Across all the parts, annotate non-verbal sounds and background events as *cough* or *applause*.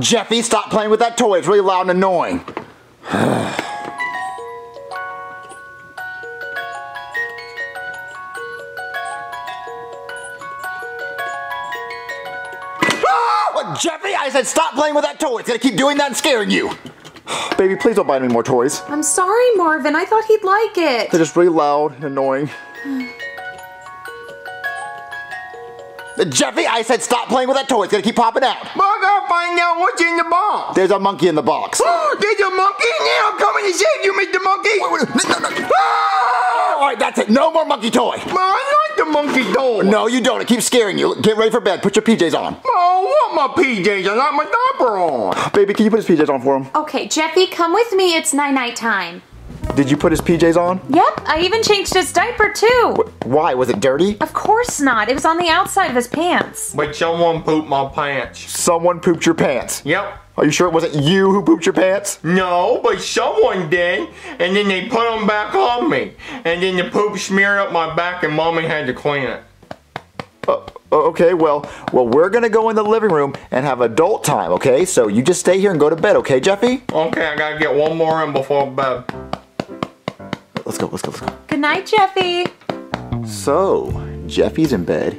Jeffy, stop playing with that toy. It's really loud and annoying. *sighs* Jeffy, I said stop playing with that toy. It's gonna keep doing that and scaring you. *sighs* Baby, please don't buy me more toys. I'm sorry, Marvin. I thought he'd like it. They're just really loud and annoying. Jeffy, I said stop playing with that toy. It's gonna keep popping out. But I gotta find out what's in the box. There's a monkey in the box. *gasps* There's a monkey in there. I'm coming to save you, Mr. Monkey. No, no, no. Ah! All right, that's it. No more monkey toy. But I like the monkey door. No, you don't. It keeps scaring you. Get ready for bed. Put your PJs on. Oh, what my PJs? I got my diaper on. Baby, can you put his PJs on for him? Okay, Jeffy, come with me. It's night night time. Did you put his PJs on? Yep, I even changed his diaper too. Why? Was it dirty? Of course not. It was on the outside of his pants. But someone pooped my pants. Someone pooped your pants. Yep. Are you sure it wasn't you who pooped your pants? No, but someone did, and then they put them back on me. And then the poop smeared up my back and mommy had to clean it. Uh, okay, well, well, we're gonna go in the living room and have adult time, okay? So you just stay here and go to bed, okay, Jeffy? Okay, I gotta get one more in before bed. Let's go, let's go, let's go. Good night, Jeffy. So, Jeffy's in bed.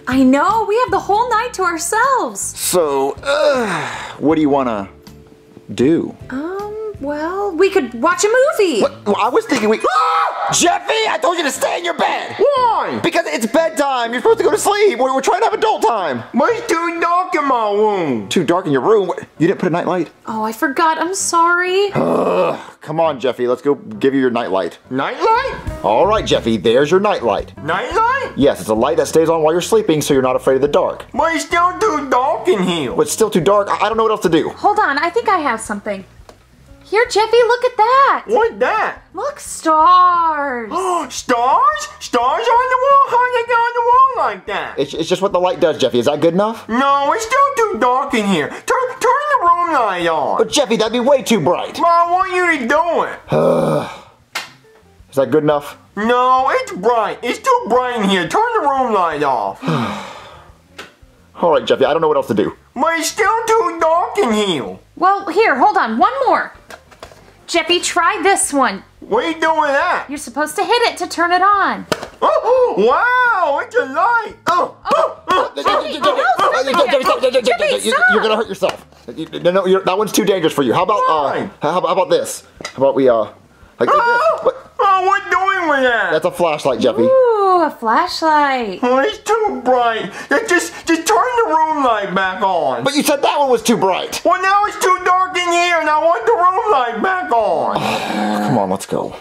*laughs* I know, we have the whole night to ourselves. so, uh, what do you wanna do? Um, well, we could watch a movie. Well, I was thinking we. *gasps* Ah! Jeffy, I told you to stay in your bed. Why? Because it's bedtime. You're supposed to go to sleep. We're, we're trying to have adult time. But it's too dark in my room. Too dark in your room. What- You didn't put a nightlight? Oh, I forgot. I'm sorry. *sighs* Come on, Jeffy. Let's go give you your nightlight. Nightlight? All right, Jeffy. There's your nightlight. Nightlight? Yes, it's a light that stays on while you're sleeping, so you're not afraid of the dark. But it's still too dark in here. But it's still too dark. I I don't know what else to do. Hold on, I think I have something. Here, Jeffy, look at that. What's that? Look, stars. Oh, *gasps* Stars? Stars on the wall? How they get on the wall like that? It's, it's just what the light does, Jeffy. Is that good enough? No, it's still too dark in here. Turn, turn the room light on. But Jeffy, that'd be way too bright. But I want you to do it. *sighs* Is that good enough? No, it's bright. It's too bright in here. Turn the room light off. *sighs* All right, Jeffy. I don't know what else to do. but it's still too dark in here. Well, here, hold on. One more. Jeffy, try this one. What are you doing with that? You're supposed to hit it to turn it on. Oh, wow, it's a light. Oh, oh, oh, Jeffy, no, stop it. Jeffy, You- You're gonna hurt yourself. You- No, no, you're, that one's too dangerous for you. How about uh, how, how about this? How about we uh, like this? oh, What? oh, what doing with that? That's a flashlight, Jeffy. Ooh, a flashlight. Oh, it's too bright. Just, just turn the room light back on. But you said that one was too bright. well, now it's too dark in here, and I want the room light back on. *sighs* Come on, let's go.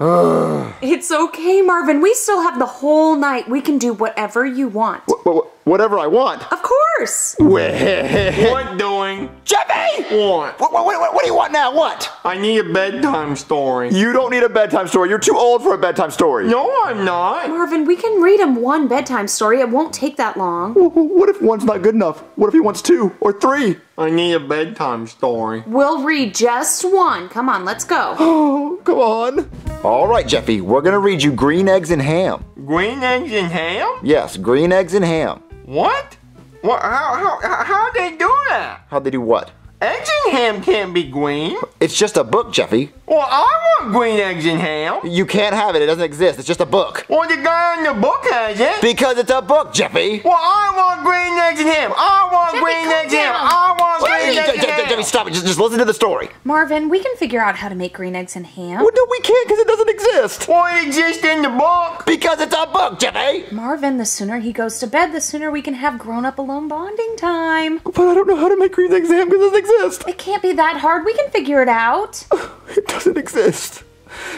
*sighs* It's okay, Marvin. We still have the whole night. We can do whatever you want. Wh- wh- whatever I want. Of course. What doing? Jeffy! What? What, what, what, what do you want now? What? I need a bedtime story. You don't need a bedtime story. You're too old for a bedtime story. No, I'm not. Marvin, we can read him one bedtime story. It won't take that long. Wh- wh- What if one's not good enough? What if he wants two or three? I need a bedtime story. We'll read just one. Come on, let's go. Oh, *gasps* come on. All right, Jeffy, we're gonna read you Green Eggs and Ham. Green eggs and ham? Yes, Green Eggs and Ham. What? What? How? How? How'd they do that? How'd they do what? Eggs and ham can't be green. It's just a book, Jeffy. Well, I want green eggs and ham. You can't have it. It doesn't exist. It's just a book. Well, the guy on the book has it. Because it's a book, Jeffy. Well, I want green eggs and ham. I want Jeffy, green calm eggs and ham. I want Hey, green eggs Je- and Je- Je- ham. Jeffy, stop it. Just, just listen to the story. Marvin, we can figure out how to make green eggs and ham. Well, no, we can't because it doesn't exist. Well, it exists in the book. Because it's a book, Jeffy. Marvin, the sooner he goes to bed, the sooner we can have grown up alone bonding time. But I don't know how to make Green Eggs and Ham because it doesn't exist. It can't be that hard. We can figure it out. *sighs* It doesn't exist.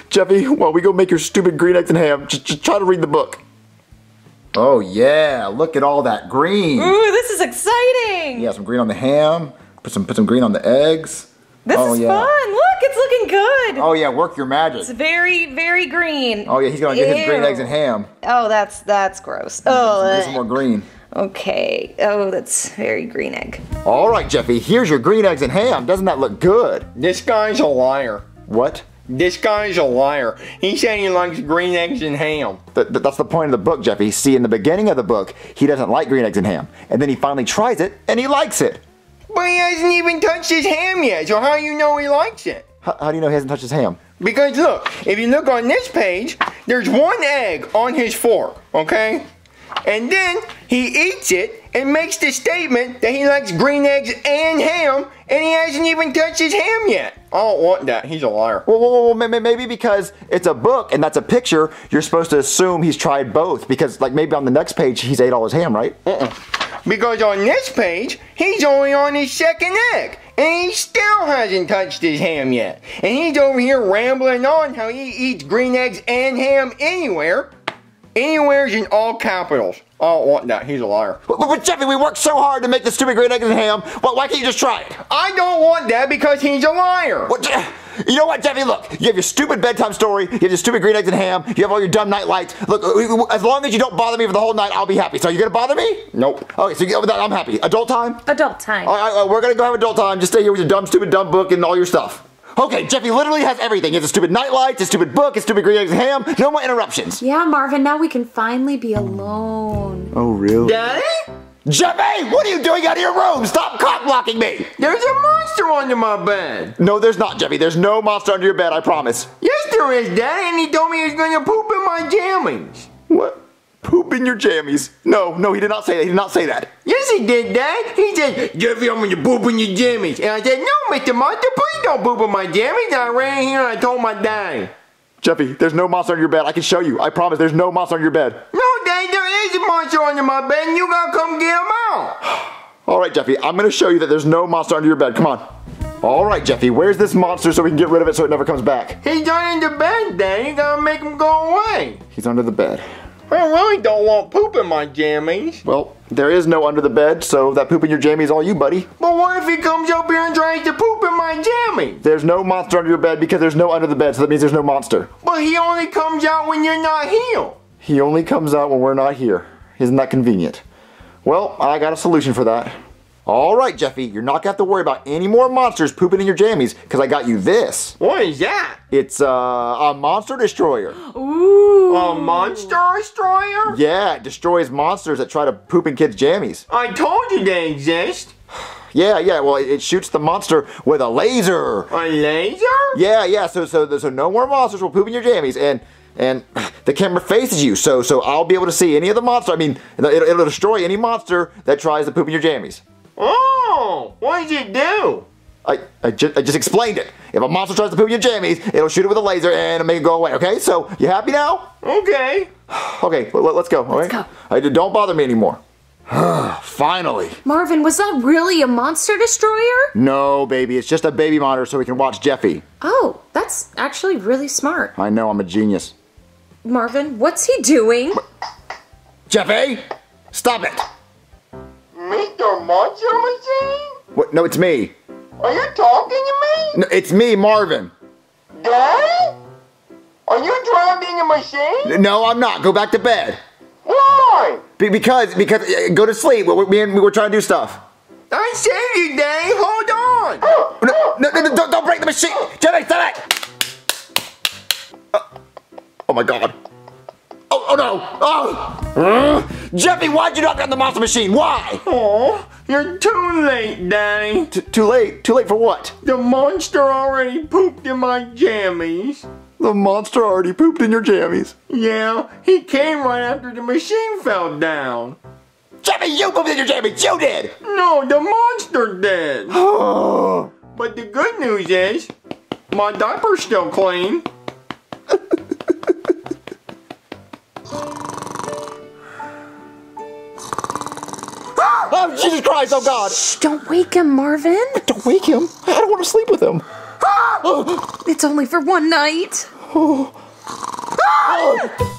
Jeffy, while we go make your stupid green eggs and ham, just, just try to read the book. Oh, yeah. Look at all that green. Ooh, this is exciting! Yeah, some green on the ham. Put some put some green on the eggs. This Oh, is yeah. fun! Look, it's looking good! Oh, yeah. Work your magic. It's very, very green. Oh, yeah. He's going to get his green eggs and ham. Oh, that's that's gross. Oh, get some Oh, more green. okay. Oh, that's very green egg. All right, Jeffy. Here's your green eggs and ham. Doesn't that look good? This guy's a liar. What? This guy's a liar. He said he likes green eggs and ham. Th- th- that's the point of the book, Jeffy. See, in the beginning of the book, he doesn't like green eggs and ham. And then he finally tries it, and he likes it. But he hasn't even touched his ham yet, so how do you know he likes it? How, how do you know he hasn't touched his ham? Because look, if you look on this page, there's one egg on his fork, okay? And then he eats it and makes the statement that he likes green eggs and ham, and he hasn't even touched his ham yet. I don't want that. He's a liar. Well, well, well, may- may- maybe because it's a book and that's a picture, you're supposed to assume he's tried both. Because, like, maybe on the next page he's ate all his ham, right? Because on this page, he's only on his second egg, and he still hasn't touched his ham yet. And he's over here rambling on how he eats green eggs and ham anywhere. Anywhere's in all capitals. Oh, I don't want that. He's a liar. But, but Jeffy, we worked so hard to make this stupid green eggs and ham. Well, why can't you just try it? I don't want that because he's a liar. What, you know what, Jeffy? Look, you have your stupid bedtime story. You have your stupid green eggs and ham. You have all your dumb night lights. Look, we- we- as long as you don't bother me for the whole night, I'll be happy. So you gonna bother me? Nope. Okay, so you, get with that. I'm happy. Adult time? Adult time. All right, all right, we're gonna go have adult time. Just stay here with your dumb, stupid, dumb book and all your stuff. Okay, Jeffy literally has everything. He has a stupid night lights, a stupid book, a stupid green eggs and ham. No more interruptions. Yeah, Marvin, now we can finally be alone. Oh, really? Daddy? Jeffy, what are you doing out of your room? Stop cock blocking me. There's a monster under my bed. No, there's not, Jeffy. There's no monster under your bed, I promise. Yes, there is, Daddy, and he told me he was going to poop in my jammies. What? Poop in your jammies. No, no, he did not say that. He did not say that. Yes, he did, Dad. He said, Jeffy, I'm going to poop in your jammies. And I said, no, Mr. Monster, please don't poop in my jammies. And I ran in here and I told my daddy. Jeffy, there's no monster under your bed. I can show you. I promise there's no monster under your bed. No, Daddy, there is a monster under my bed and you got to come get him out. *sighs* All right, Jeffy, I'm going to show you that there's no monster under your bed. Come on. All right, Jeffy, where's this monster so we can get rid of it so it never comes back? He's under the bed, Daddy. You got to make him go away. He's under the bed. I really don't want poop in my jammies. Well, there is no under the bed, so that poop in your jammies is all you, buddy. But what if he comes up here and tries to poop in my jammies? There's no monster under your bed because there's no under the bed, so that means there's no monster. But he only comes out when you're not here. He only comes out when we're not here. Isn't that convenient? Well, I got a solution for that. All right, Jeffy, you're not gonna have to worry about any more monsters pooping in your jammies because I got you this. What is that? It's uh, a monster destroyer. Ooh. A monster destroyer? Yeah, it destroys monsters that try to poop in kids' jammies. I told you they exist. Yeah, yeah. Well, it, it shoots the monster with a laser. A laser? Yeah, yeah. So, so, so no more monsters will poop in your jammies, and and *sighs* the camera faces you, so so I'll be able to see any of the monster. I mean, it'll, it'll destroy any monster that tries to poop in your jammies. Oh, what did you do? I, I, ju- I just explained it. If a monster tries to poop your jammies, it'll shoot it with a laser and it'll make it go away. Okay, so you happy now? Okay. *sighs* Okay, let, us go. Let's go. I, don't bother me anymore. *sighs* Finally. Marvin, was that really a monster destroyer? No, baby, it's just a baby monitor so we can watch Jeffy. Oh, that's actually really smart. I know I'm a genius. Marvin, what's he doing? Jeffy, stop it. Mr. Monster Machine? What? No, it's me. Are you talking to me? No, it's me, Marvin. me? Daddy? Are you driving the machine? No, I'm not. Go back to bed. Why? Be- because because uh, go to sleep. We, we, we were trying to do stuff. I saved you, Daddy. Hold on. No, no, no, no don't, don't break the machine. Jeffy, stop it. Uh, oh my God. Oh, no. Oh. Jeffy, why'd you knock down the monster machine? Why? Oh, you're too late, Daddy. T- too late. Too late for what? The monster already pooped in my jammies. The monster already pooped in your jammies. Yeah, he came right after the machine fell down. Jeffy, you pooped in your jammies. You did. No, the monster did. Oh. *gasps* But the good news is, my diaper's still clean. Oh, Jesus Christ, oh God. Shh, don't wake him, Marvin. Don't wake him. I don't want to sleep with him. *gasps* It's only for one night. *gasps* Oh. *gasps* oh.